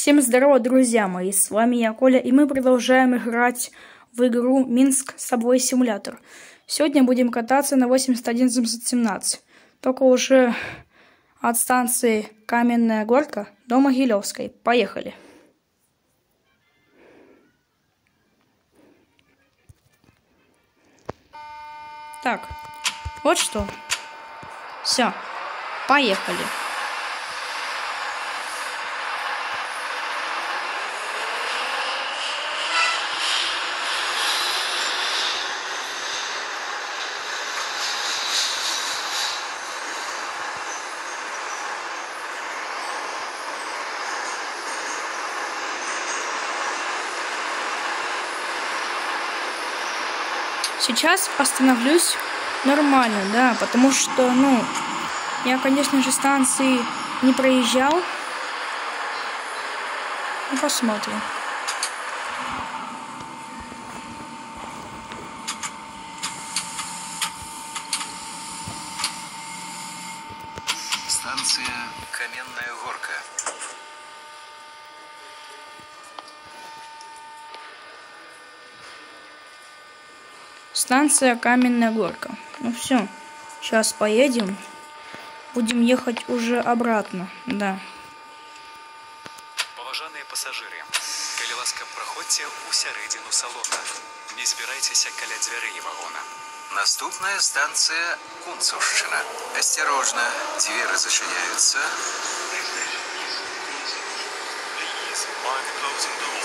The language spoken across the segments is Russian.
Всем здорово, друзья мои, с вами я, Коля, и мы продолжаем играть в игру Минск Subway Simulator. Сегодня будем кататься на 81717, только уже от станции Каменная Горка до Могилевской. Поехали! Так, вот что. Все, поехали. Сейчас остановлюсь нормально, да, потому что, ну, я, конечно же, станции не проезжал. Ну, посмотрим. Станция Каменная Горка Станция Каменная Горка. Ну все, сейчас поедем. Будем ехать уже обратно, да. Поважаныя пасажыры, калі ласка праходзьце ў сярэдзіну салона. Не збірайцеся каля дзвярэй вагона. Наступная станция Кунцевщина. Осторожно, двери зачиняются. Please mind the closing doors.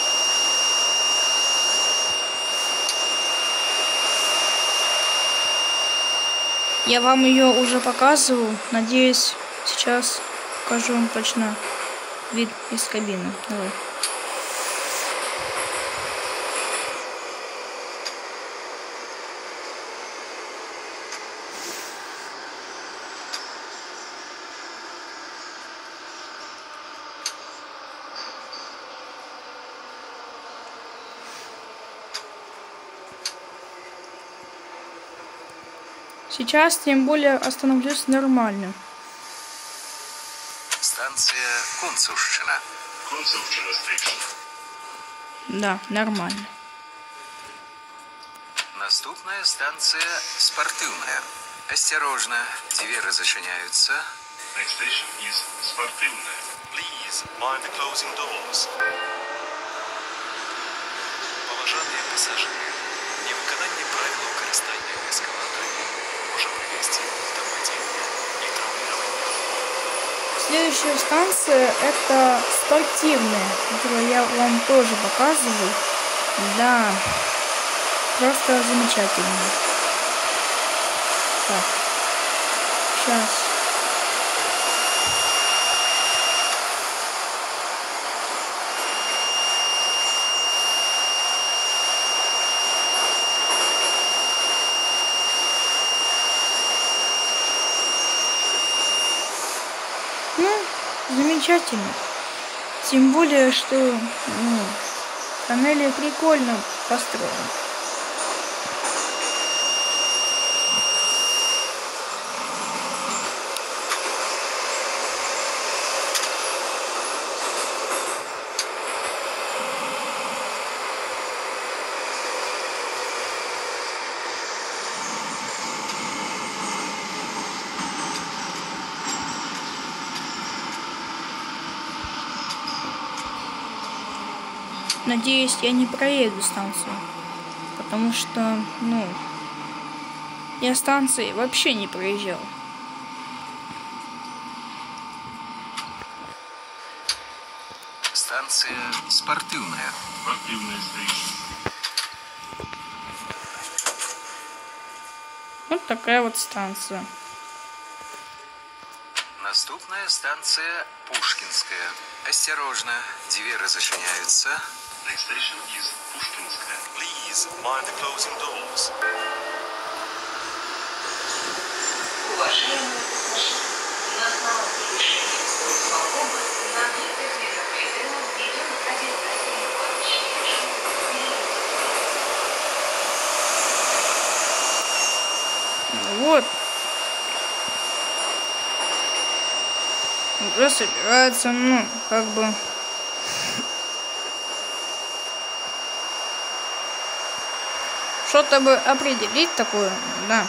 Я вам ее уже показывал. Надеюсь, сейчас покажу вам точно вид из кабины. Давай. Сейчас тем более остановлюсь нормально. Станция Кунцевщина. Консульщина Station. Да, нормально. Наступная станция Спортивная. Осторожно, двери зачиняются. Next station is Спортивная. Please mind the closing doors. Паважаныя пасажыры, невыкананне правілаў карыстання эскалатарамі можа прывесці да падзення і траўміравання. Следующая станция это спортивная, которую я вам тоже показываю. Да, просто замечательно. Так, сейчас. Замечательно. Тем более, что ну, тоннели прикольно построены. Надеюсь, я не проеду станцию. Потому что, ну, я станции вообще не проезжал. Станция Спортивная. Спортивная Station. Вот такая вот станция. Наступная станция Пушкинская. Осторожно, двери зачиняются. Next station is Pushkinskaya. Please mind the closing doors. Уважаемые пассажиры, на основании решения исполкома на некоторых метрополитенах введен обязательный палочный режим перевозки. Вот. Уже собирается, ну, как бы... Что-то бы определить такое, да.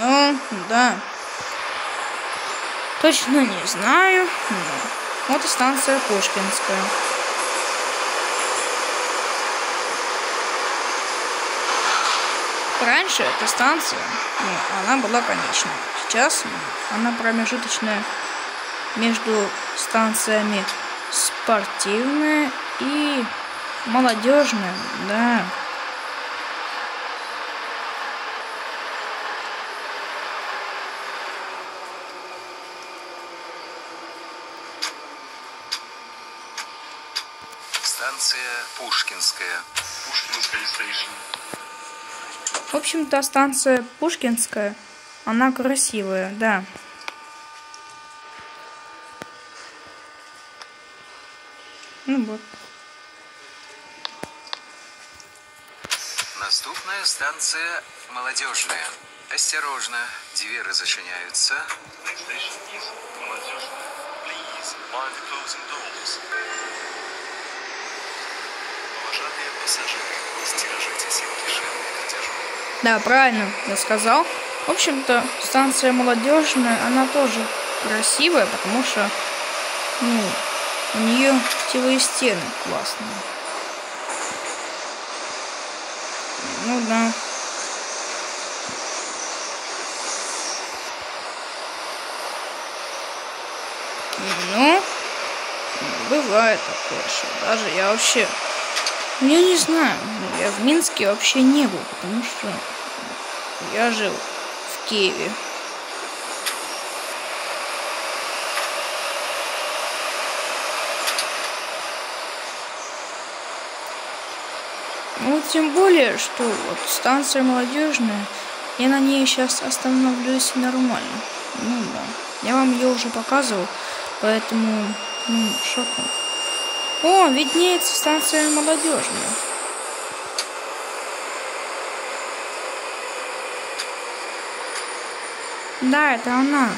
Ну, да. Точно не знаю. Вот и станция Пушкинская. Раньше эта станция, ну, она была конечной. Сейчас она промежуточная между станциями спортивная и молодежная, да. Станция Пушкинская. Pushkinskaya station. В общем-то, станция Пушкинская, она красивая, да. Ну вот. Станция Молодежная. Осторожно, двери зачиняются. Да, правильно я сказал. В общем-то, станция молодежная, она тоже красивая, потому что, ну, у нее сетевые стены классные. Ну да. Ну, бывает такое, что даже я вообще ну, я не знаю, я в Минске вообще не был, потому что я жил в Киеве. Ну, тем более, что вот станция молодежная, я на ней сейчас остановлюсь нормально. Ну да. Я вам ее уже показывал, поэтому, ну, что там. О, виднеется станция молодежная. Да, это она.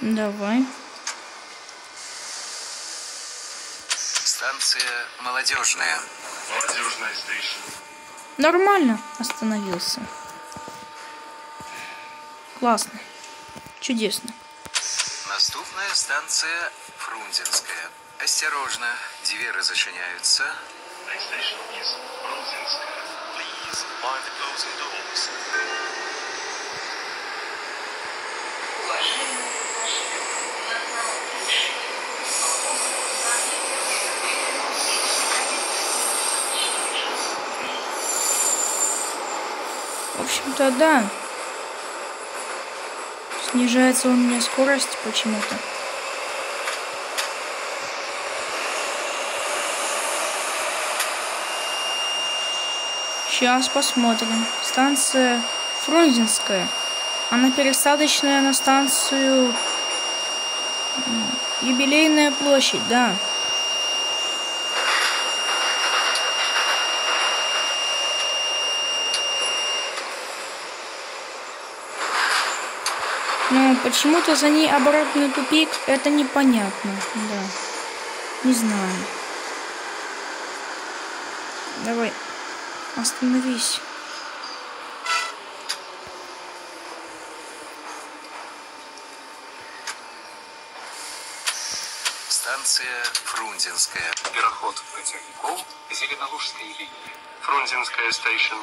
Давай. Станция Молодежная. Нормально остановился. Классно. Чудесно. Наступная станция Фрунзенская. Осторожно, двери зачиняются. Next station is Frunzinskaya. Please mind the closing doors. Уважаемые пассажиры, на основании решения исполкома на некоторых метрополитенах введен обязательный В общем-то, да. Снижается у меня скорость почему-то. Сейчас посмотрим. Станция Фрунзенская. Она пересадочная на станцию Юбилейная площадь, да. Ну, почему-то за ней обратный тупик, это непонятно, да. Не знаю. Давай, остановись. Станция Фрунзенская. Переход путевиков Зеленолужской линии. Frunzinskaya station.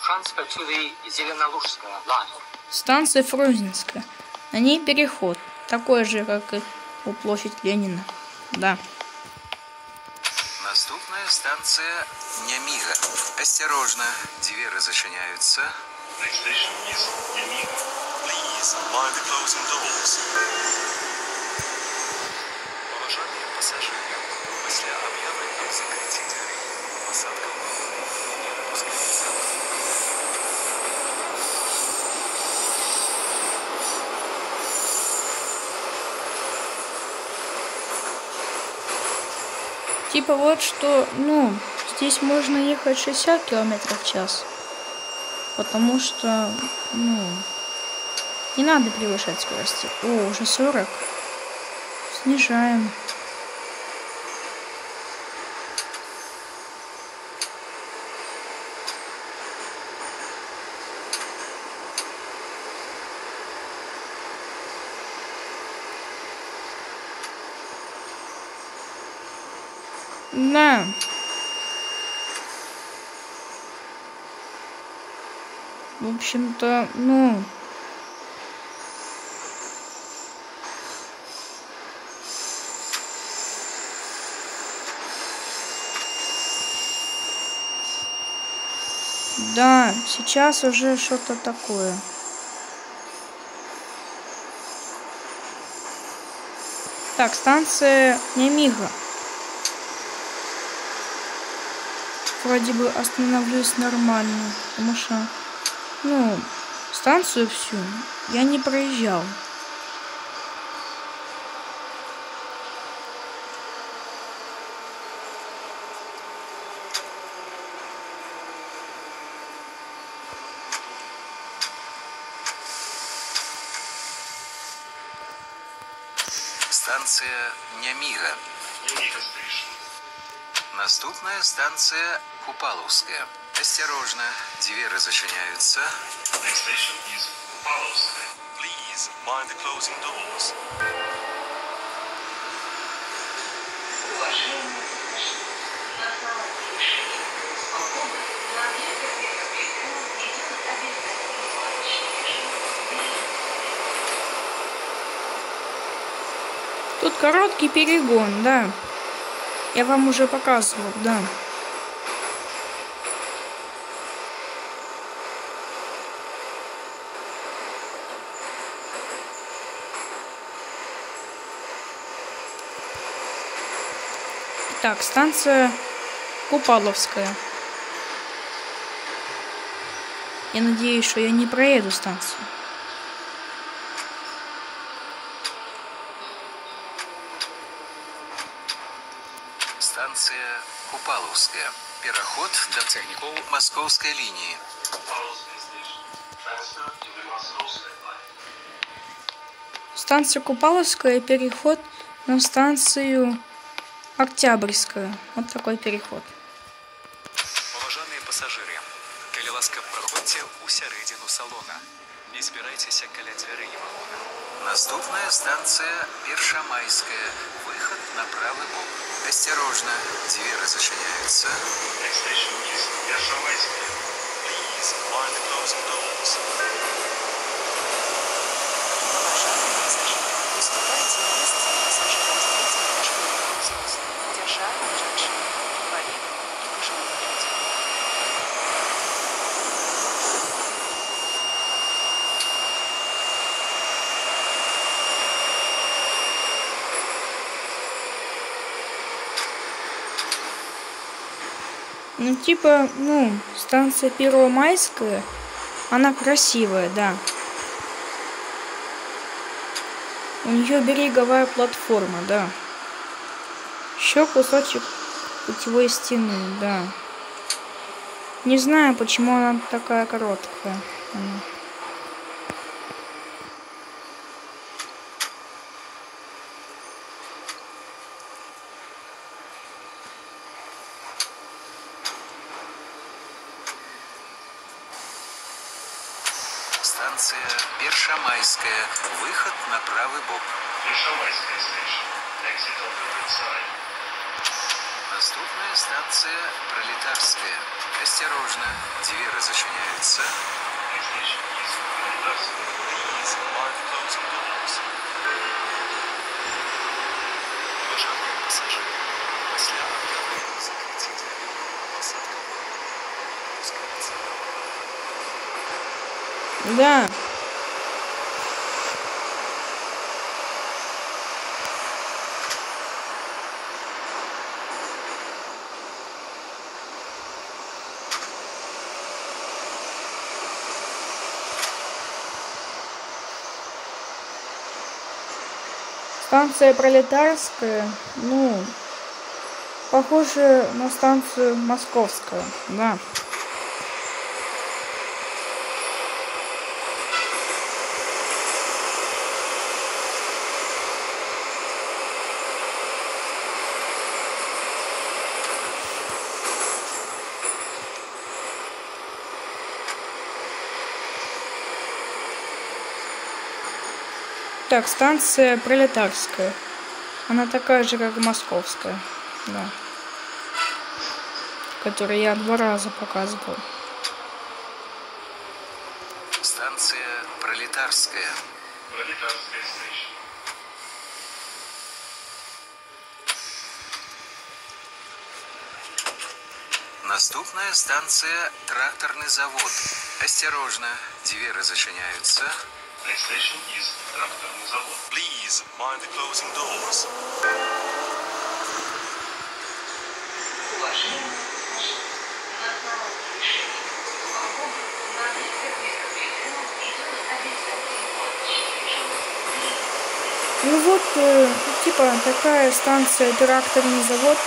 Transfer to the Зеленолужская line. Станция Фрунзенская. На ней переход, такой же, как и у площадь Ленина. Да. Наступная станция Нямига. Осторожно, двери зачиняются. Уважаемые пассажиры, после объявы о закрытии дверей посадка в вагоны не допускается. Типа вот что, ну, здесь можно ехать 60 километров в час. Потому что, ну, не надо превышать скорости. О, уже 40. Снижаем. Да. В общем-то, ну... Да, сейчас уже что-то такое. Так, станция Немига. Вроде бы остановлюсь нормально, потому что, ну, станцию всю я не проезжал. Станция. Yamiga station. Наступная станция Купаловская. Осторожно, двери зачиняются. Next station is. Please mind the closing doors. Тут короткий перегон, да. Я вам уже показывал, да. Так, станция Купаловская. Я надеюсь, что я не проеду станцию. Станция Купаловская. Переход до Церников Московской линии. Станция Купаловская, переход на станцию Октябрьская. Вот такой переход. Уважаемые пассажиры, калі ласка, проходьте у середину салона. Не збирайтеся каля дверей вагона. Наступная станция Першамайская. На правый бок. Осторожно, двери зачиняются. Next station is Pershamaiskaya. Please mind closing doors. Типа, ну, станция Первомайская, она красивая, да. У нее береговая платформа, да. Еще кусочек путевой стены, да. Не знаю, почему она такая короткая. Да. Станция Пролетарская, ну, похоже на станцию Московская, да. Так, станция Пролетарская. Она такая же, как и Московская. Да. Которую я два раза показывал. Станция Пролетарская. Наступная станция Тракторный завод. Осторожно, двери зачиняются. Next station is тракторный завод. Please mind the closing doors. Уважаемые пассажиры, на основании решения исполкома на нескольких компьютерах идет обязательный матч. Ну вот, э, типа, такая станция тракторный завод.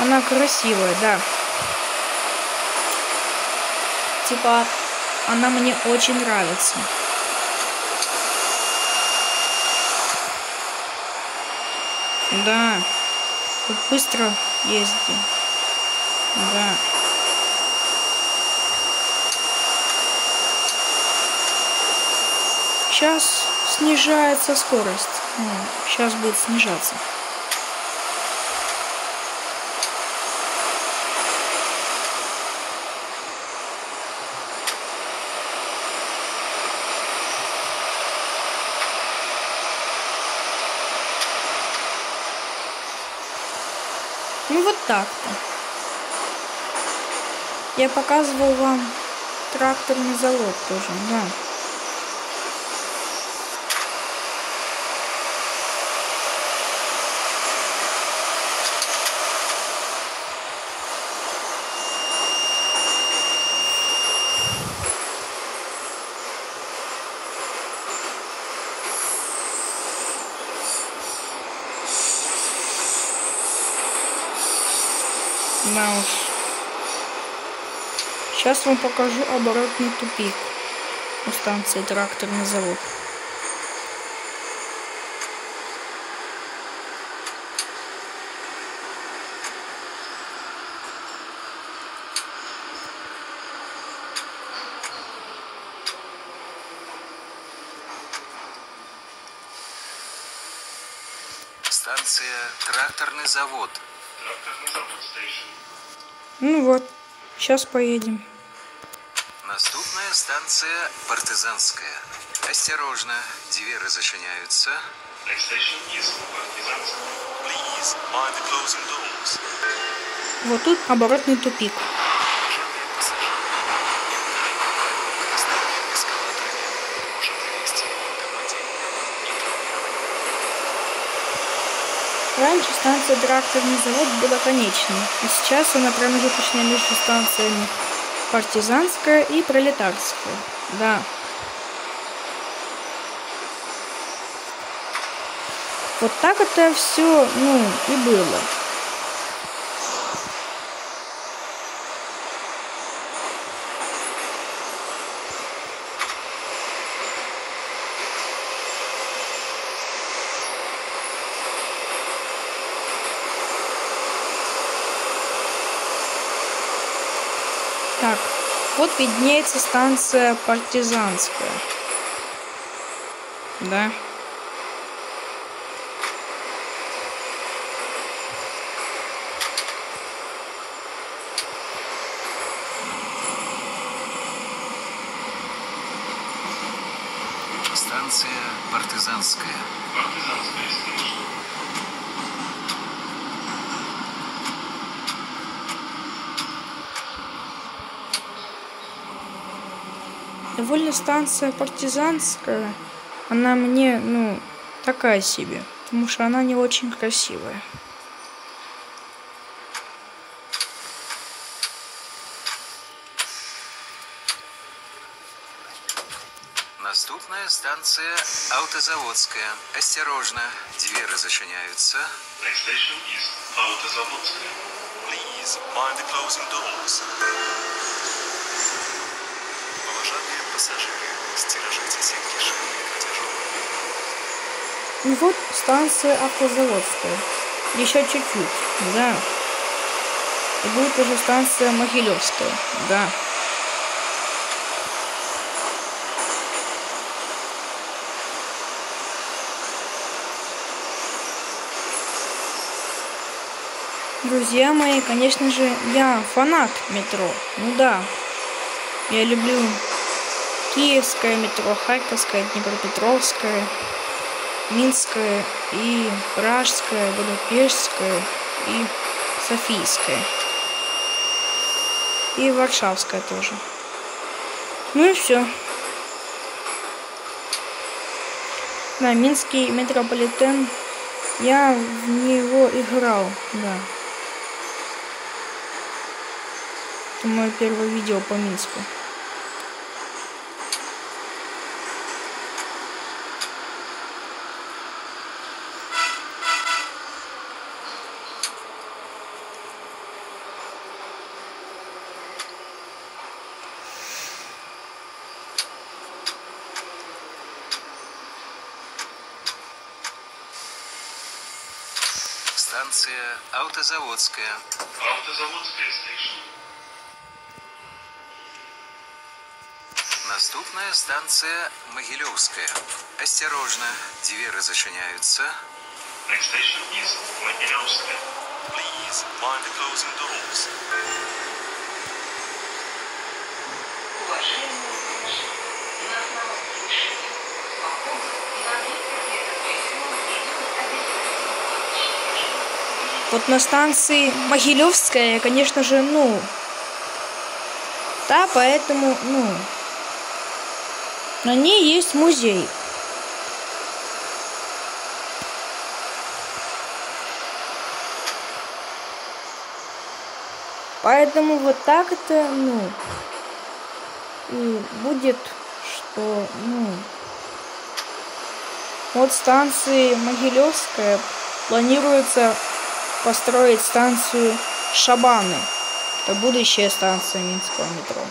Она красивая, да. Типа, она мне очень нравится. Да. Тут быстро ездим. Да. Сейчас снижается скорость. сейчас будет снижаться. Так-то. Я показывал вам тракторный завод тоже, да. Да уж. Сейчас вам покажу оборотный тупик у станции тракторный завод. Станция Тракторный завод. Ну вот, сейчас поедем. Наступная станция Партизанская. Осторожно, двери зачиняются. Next station is партизанская. Please mind the closing doors. Вот тут оборотный тупик. Раньше станция тракторный завод была конечной, а сейчас она промежуточная между станциями Партизанская и Пролетарская. Да. Вот так это все, ну, и было. Так, вот виднеется станция Партизанская. Да. Станция Партизанская. Партизанская station. Довольно станция партизанская. Она мне, ну, такая себе. Потому что она не очень красивая. Наступная станция Автозаводская. Осторожно, двери зачиняются. Next station is Автозаводская. Please mind the closing doors. Уважаемые пассажиры, стережите сетки шины тяжелые. И вот станция Автозаводская. Еще чуть-чуть, да. И будет уже станция Могилевская, да. Друзья мои, конечно же, я фанат метро. Ну да. Я люблю Киевское метро, Харьковское, Днепропетровское, Минское и Пражское, Будапештское и Софийское. И Варшавское тоже. Ну и все. Да, Минский метрополитен. Я в него играл, да. Это мое первое видео по Минску. Станция Автозаводская. Автозаводская station. Наступная станция Могилевская. Осторожно, двери зачиняются. Next station is Могилевская. Please mind the closing doors. Уважаемые пассажиры, на остановке решения вагона на несколько максимум идет обязательно. Вот на станции Могилевская, конечно же, ну... Да, поэтому, ну... На ней есть музей. Поэтому вот так это, ну, и будет, что, ну, вот станции Могилевская планируется построить станцию Шабаны. Это будущая станция Минского метро.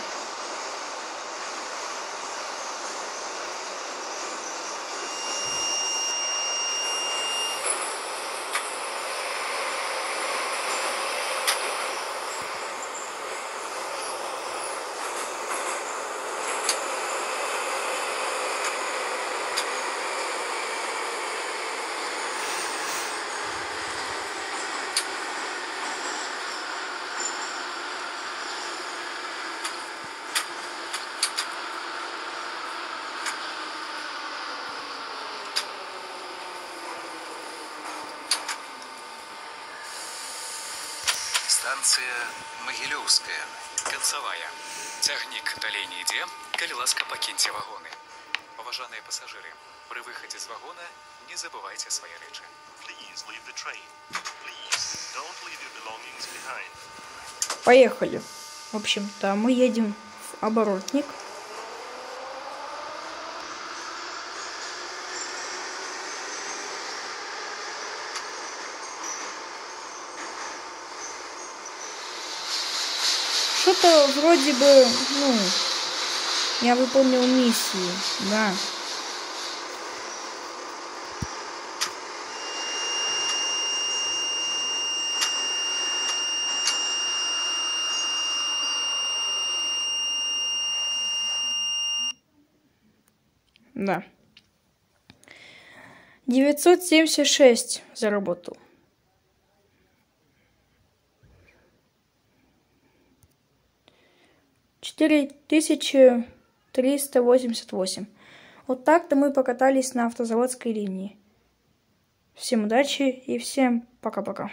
Станция Могилевская. Канцавая. Цягнік далей не ідзе, калі ласка пакіньце вагоны. Уважаныя пасажыры, пры выхадзе з вагона не забывайце свае рэчы. Please leave the train. Please don't leave your belongings behind. Поехали. В общем-то, мы едем в оборотник. Что-то вроде бы, ну, я выполнил миссию, да. Да. 976 заработал. Четыре тысячи триста восемьдесят восемь. Вот так-то мы покатались на автозаводской линии. Всем удачи и всем пока-пока.